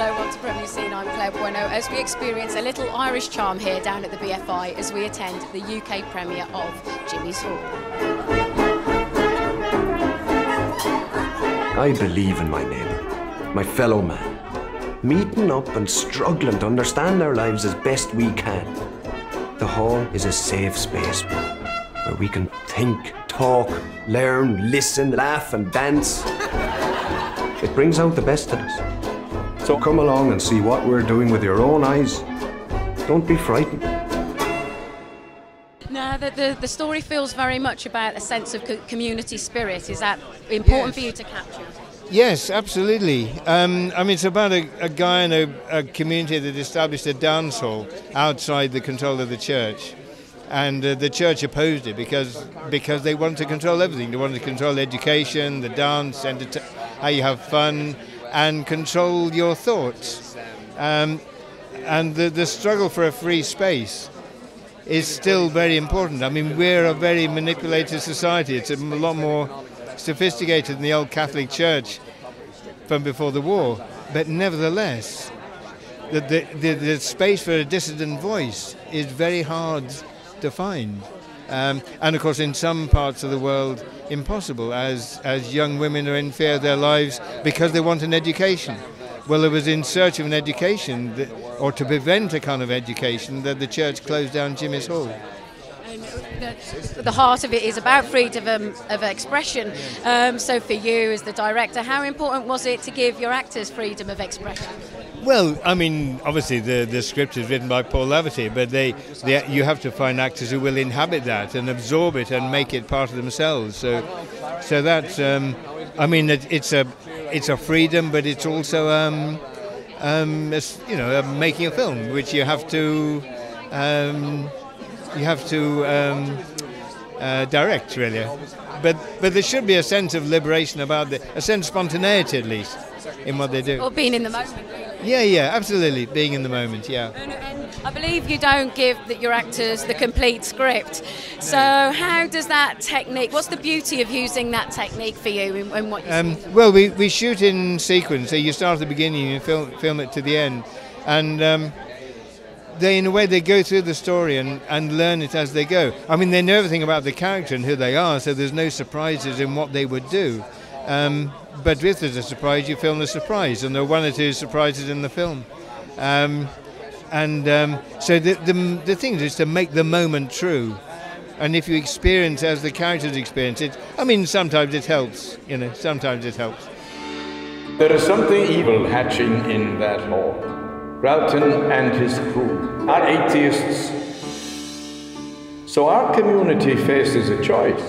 Hello, what's the Premiere Scene? I'm Claire Bueno. As we experience a little Irish charm here down at the BFI as we attend the UK premiere of Jimmy's Hall. I believe in my neighbour, my fellow man. Meeting up and struggling to understand our lives as best we can. The hall is a safe space where we can think, talk, learn, listen, laugh, and dance. It brings out the best in us. So come along and see what we're doing with your own eyes. Don't be frightened. Now, the, the, the story feels very much about a sense of co- community spirit. Is that important for you to capture? Yes, absolutely. Um, I mean, it's about a, a guy in a, a, community that established a dance hall outside the control of the church. And uh, the church opposed it because because they wanted to control everything. They wanted to control education, the dance, enter- how you have fun, and control your thoughts. Um, and the, the struggle for a free space is still very important. I mean, we're a very manipulated society. It's a lot more sophisticated than the old Catholic Church from before the war. But nevertheless, the, the, the, the space for a dissident voice is very hard to find. Um, and of course, in some parts of the world, impossible, as, as young women are in fear of their lives because they want an education. Well, it was in search of an education, that, or to prevent a kind of education, that the church closed down Jimmy's Hall the, the, heart of it is about freedom of, of expression. Um, so, for you as the director, how important was it to give your actors freedom of expression? Well, I mean, obviously the, the script is written by Paul Laverty, but they, they, you have to find actors who will inhabit that and absorb it and make it part of themselves. So, so that um, I mean, it, it's a it's a freedom, but it's also um, um, you know making a film, which you have to um, you have to um, uh, direct really. But but there should be a sense of liberation about the a sense of spontaneity at least in what they do. Or being in the moment. Yeah, yeah, absolutely, being in the moment. Yeah. And, and I believe you don't give the, your actors the complete script. So how does that technique? What's the beauty of using that technique for you in, in what you um, Well, we, we shoot in sequence. So you start at the beginning and film film it to the end, and. Um, they in a way they go through the story and, and learn it as they go. I mean, they know everything about the character and who they are, so there's no surprises in what they would do. Um, but if there's a surprise, you film the surprise, and there are one or two surprises in the film. Um, and um, so the, the, the thing is to make the moment true. And if you experience as the characters experience it, I mean, sometimes it helps, you know, sometimes it helps. There is something evil hatching in that hall. Gralton and his crew are atheists. So our community faces a choice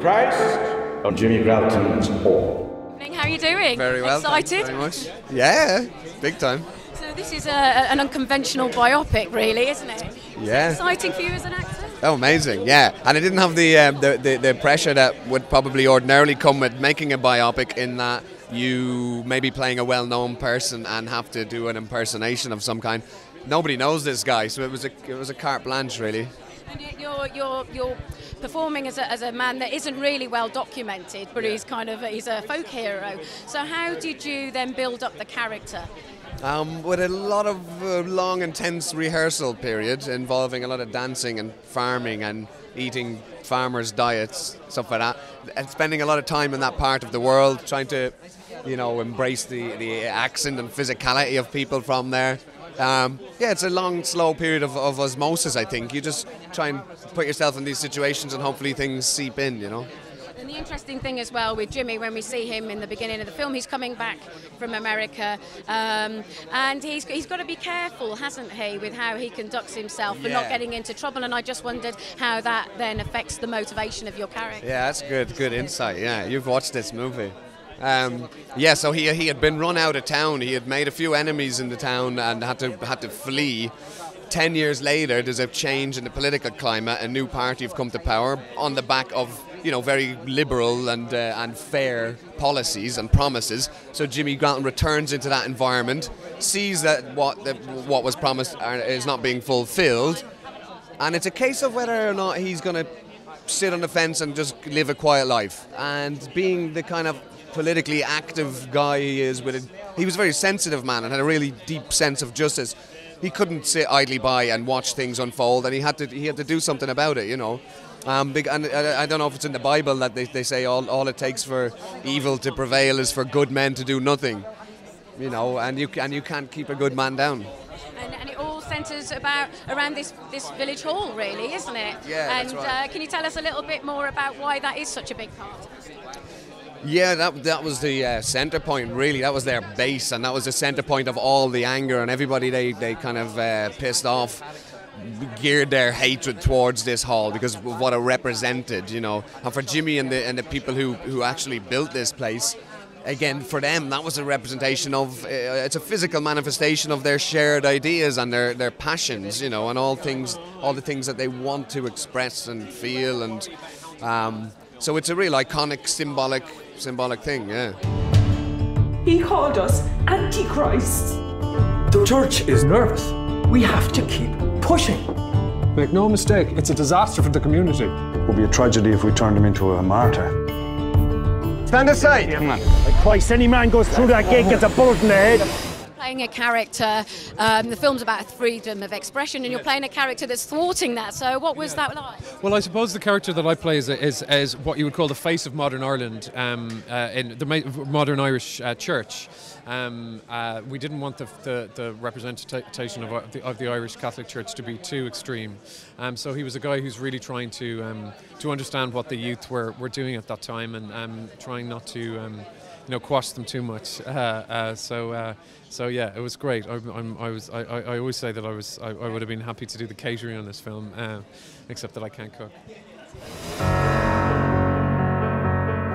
Christ or Jimmy Gralton's hall. How are you doing? Very well. Excited? Very much. Yeah, big time. So this is a, an unconventional biopic, really, isn't it? Yeah. exciting for you as an actor. Oh, amazing! Yeah, and I didn't have the, um, the, the the pressure that would probably ordinarily come with making a biopic in that you may be playing a well-known person and have to do an impersonation of some kind. Nobody knows this guy, so it was a it was a carte blanche, really. And yet you're you're you're performing as a, as a man that isn't really well documented, but he's kind of a, he's a folk hero. So how did you then build up the character? Um, with a lot of uh, long, intense rehearsal period involving a lot of dancing and farming and eating farmers' diets, stuff like that, and spending a lot of time in that part of the world, trying to, you know, embrace the, the accent and physicality of people from there. Um, yeah, it's a long, slow period of, of osmosis, I think. You just try and put yourself in these situations and hopefully things seep in, you know. And the interesting thing as well with Jimmy, when we see him in the beginning of the film, he's coming back from America, um, and he's, he's got to be careful, hasn't he, with how he conducts himself yeah. and not getting into trouble. And I just wondered how that then affects the motivation of your character. Yeah, that's good, good insight. Yeah, you've watched this movie. Um, yeah, so he, he had been run out of town. He had made a few enemies in the town and had to had to flee. Ten years later, there's a change in the political climate. A new party have come to power on the back of you know very liberal and uh, and fair policies and promises. So Jimmy Gralton returns into that environment, sees that what what was promised is not being fulfilled, and it's a case of whether or not he's going to sit on the fence and just live a quiet life. And being the kind of politically active guy he is with a he was a very sensitive man and had a really deep sense of justice. He couldn't sit idly by and watch things unfold, and he had to he had to do something about it, you know. Um, big, and I, I don't know if it's in the Bible that they, they say all, all it takes for evil to prevail is for good men to do nothing, you know, and you and you can't keep a good man down. And, and it all centres about around this, this village hall, really, isn't it? Yeah, And that's right. uh, can you tell us a little bit more about why that is such a big part? Yeah, that that was the uh, center point. Really, that was their base, and that was the center point of all the anger and everybody they they kind of uh, pissed off. Geared their hatred towards this hall because of what it represented, you know. And for Jimmy and the and the people who who actually built this place, again for them that was a representation of uh, it's a physical manifestation of their shared ideas and their their passions, you know, and all things all the things that they want to express and feel and. Um, so it's a real iconic, symbolic, symbolic thing, yeah. He called us Antichrist. The church is nervous. We have to keep pushing. Make no mistake, it's a disaster for the community. It would be a tragedy if we turned him into a martyr. Stand aside. Like Christ, any man goes through that gate gets a bullet in the head. Playing a character, um, the film's about freedom of expression, and you're playing a character that's thwarting that. So, what was that like? Well, I suppose the character that I play is, is, is what you would call the face of modern Ireland um, uh, in the modern Irish uh, church. Um, uh, we didn't want the, the, the representation of, uh, the, of the Irish Catholic Church to be too extreme. Um, so he was a guy who's really trying to um, to understand what the youth were, were doing at that time and um, trying not to um, you know quash them too much. Uh, uh, so uh, so yeah, it was great. I, I'm, I was I, I I always say that I was I, I would have been happy to do the catering on this film, uh, except that I can't cook.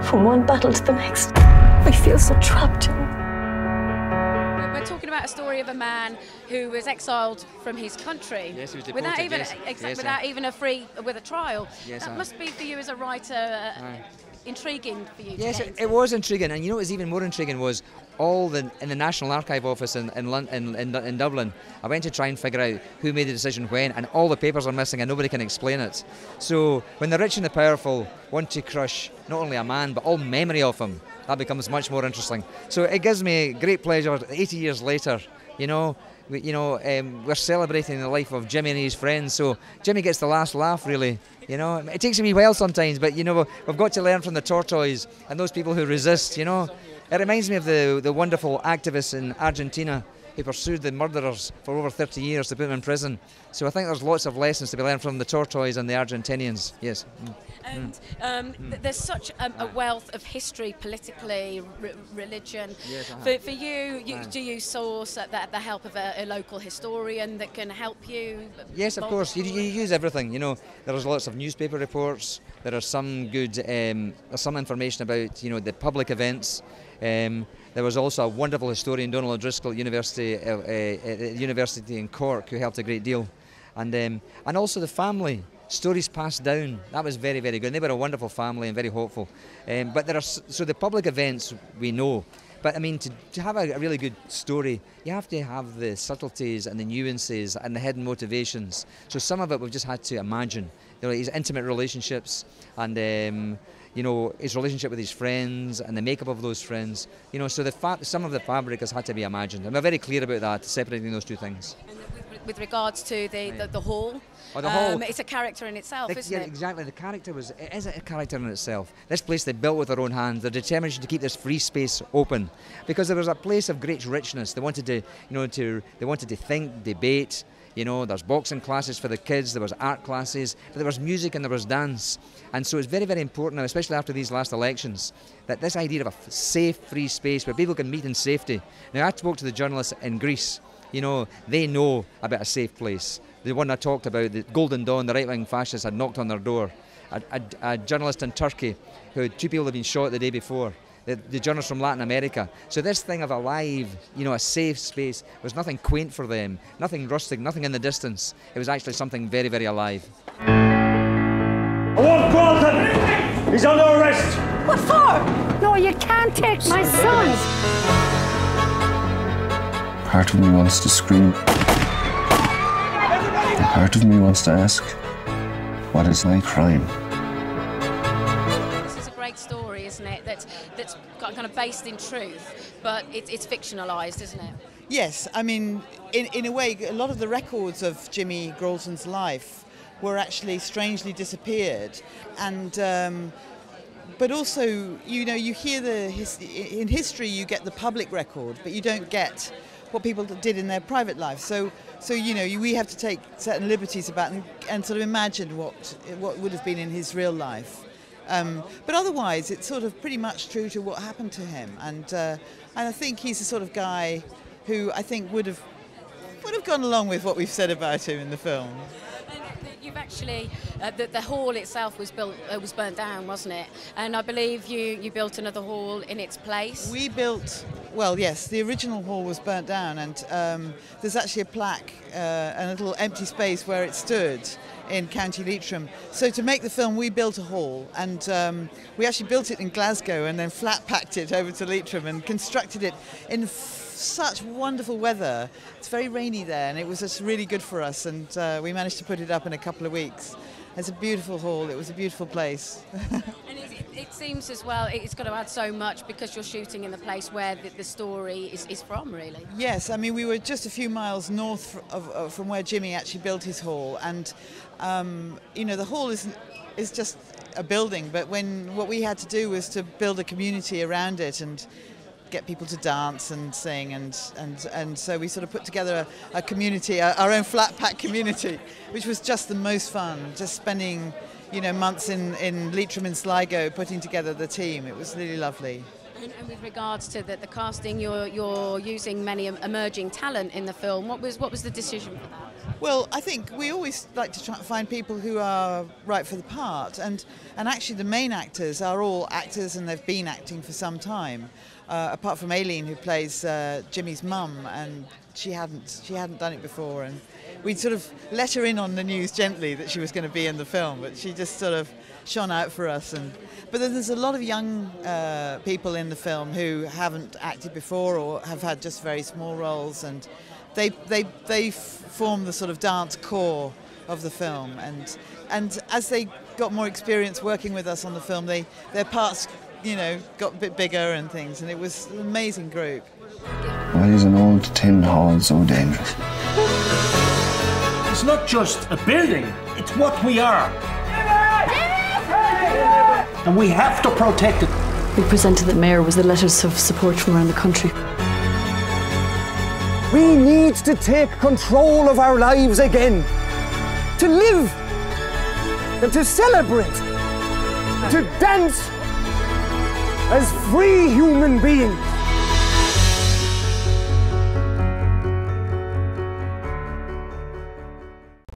From one battle to the next, I feel so trapped. We're- We're talking about a story of a man who was exiled from his country Yes, he was without even yes. exa- Yes, without aye. even a free with a trial. Yes, that aye. must be for you as a writer uh, Aye. Intriguing for you. Yes, it, it was intriguing, and you know what was even more intriguing was all the in the National Archive office in in, in, in in Dublin. I went to try and figure out who made the decision when, and all the papers are missing, and nobody can explain it. So when the rich and the powerful want to crush not only a man but all memory of him, that becomes much more interesting. So it gives me great pleasure. 80 years later, you know. You know, um, we're celebrating the life of Jimmy and his friends, so Jimmy gets the last laugh, really. You know, it takes a wee while sometimes, but you know, we've got to learn from the tortoise and those people who resist. You know, it reminds me of the the wonderful activists in Argentina who pursued the murderers for over 30 years to put them in prison. So I think there's lots of lessons to be learned from the tortoise and the Argentinians. Yes. Mm. And um, th- there's such a, a wealth of history, politically, r- religion. Yes, have. for, for you, you Aye. do you source uh, the, the help of a, a local historian that can help you? Yes, of course. You, you use everything. You know, there's lots of newspaper reports. There are some good, um, some information about you know the public events. Um, there was also a wonderful historian, Donal Ó Drisceoil, University, uh, uh, uh, University in Cork, who helped a great deal, and um, and also the family. Stories passed down. That was very, very good. They were a wonderful family and very hopeful. Um, but there are so the public events we know, but I mean, to, to have a, a really good story, you have to have the subtleties and the nuances and the hidden motivations. So some of it we've just had to imagine. You know, his intimate relationships and um, you know his relationship with his friends and the makeup of those friends. You know, so the fa- some of the fabric has had to be imagined. And we're very clear about that, separating those two things. With, regards to the, the, the hall, Oh, the hall. Um, it's a character in itself, The- isn't yeah, it? exactly. The character was it is a character in itself. This place they built with their own hands. Their determination to keep this free space open, because there was a place of great richness. They wanted to, you know, to they wanted to think, debate. You know, there's boxing classes for the kids. There was art classes. There was music and there was dance. And so it's very, very important now, especially after these last elections, that this idea of a f- safe, free space where people can meet in safety. Now, I spoke to the journalists in Greece. You know, they know about a safe place. The one I talked about, the Golden Dawn, the right wing fascists had knocked on their door. A, a, a journalist in Turkey, who two people had been shot the day before. The, the journalist from Latin America. So this thing of a live, you know, a safe space was nothing quaint for them, nothing rustic, nothing in the distance. It was actually something very, very alive. I Gralton! He's under arrest! What for? No, you can't take my son. Part of me wants to scream. Part of me wants to ask, what is my crime? This is a great story, isn't it? That's that's kind of based in truth, but it, it's fictionalized, isn't it? Yes, I mean, in, in a way, a lot of the records of Jimmy Gralton's life were actually strangely disappeared, and. Um, but also, you know, you hear the his, in history, you get the public record, but you don't get what people did in their private life. So, so you know, we have to take certain liberties about and, and sort of imagine what what would have been in his real life. Um, but otherwise, it's sort of pretty much true to what happened to him, and uh, and I think he's the sort of guy who I think would have would have gone along with what we've said about him in the film. You've actually uh, the, the, hall itself was built uh, was burnt down, wasn't it? And I believe you you built another hall in its place. We built well, yes. The original hall was burnt down, and um, there's actually a plaque, uh, a little empty space where it stood in County Leitrim. So to make the film, we built a hall, and um, we actually built it in Glasgow, and then flat packed it over to Leitrim and constructed it in such wonderful weather. It's very rainy there, and it was just really good for us. And uh, we managed to put it up in a couple of weeks. It's a beautiful hall. It was a beautiful place. it, seems as well it's got to add so much because you're shooting in the place where the, the story is, is, from, really. Yes, I mean we were just a few miles north of, of, from where Jimmy actually built his hall, and um, you know the hall is is just a building, but when what we had to do was to build a community around it and get people to dance and sing, and and and so we sort of put together a, a community, a, our own flat pack community, which was just the most fun. Just spending, you know, months in in Leitrim and Sligo putting together the team. It was really lovely. And, and with regards to the, the casting, you're you're using many emerging talent in the film. What was what was the decision for that? Well, I think we always like to try and find people who are right for the part, and and actually the main actors are all actors and they've been acting for some time uh, apart from Aileen, who plays uh, Jimmy's mum, and she hadn't she hadn't done it before, and we'd sort of let her in on the news gently that she was going to be in the film, but she just sort of shone out for us. And but then there's a lot of young uh, people in the film who haven't acted before or have had just very small roles, and they they they form the sort of dance core of the film, and and as they got more experience working with us on the film, they their parts you know, got a bit bigger and things, and it was an amazing group. Why is an old tin hall so dangerous? It's not just a building, it's what we are. And we have to protect it. We presented the mayor with the letters of support from around the country. We need to take control of our lives again. To live and to celebrate, to dance as free human beings.